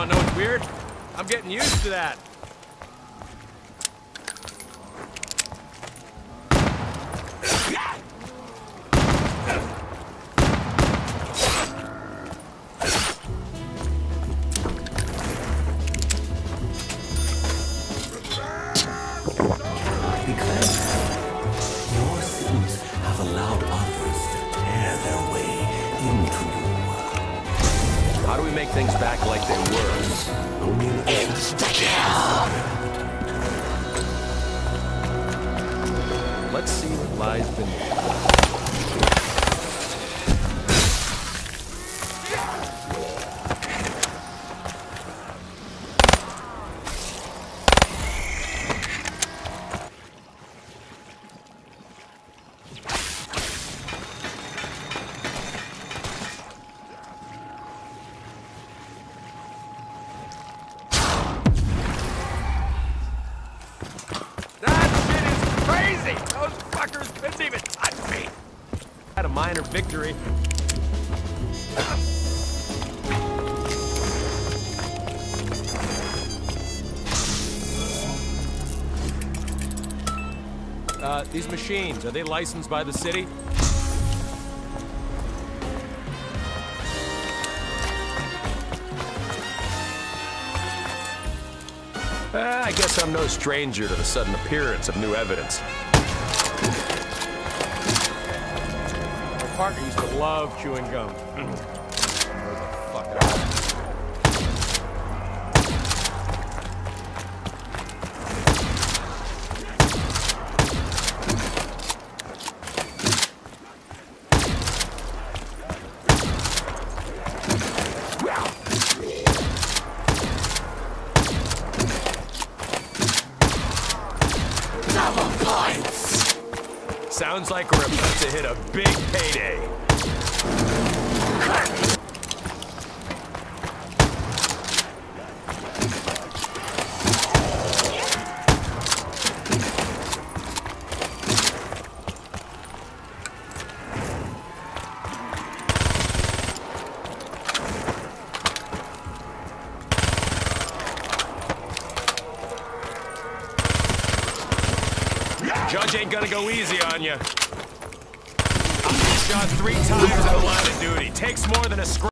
wanna know what's weird? I'm getting used to that. Yeah! we make things back like they were? Only an. Let's see what lies beneath. Fuckers couldn't even touch me! Had a minor victory. Uh, these machines, are they licensed by the city? Uh, I guess I'm no stranger to the sudden appearance of new evidence. Partner used to love chewing gum. Sounds like we're about to hit a big payday. Judge ain't gonna go easy on you. Shot three times in the line of duty. Takes more than a scratch.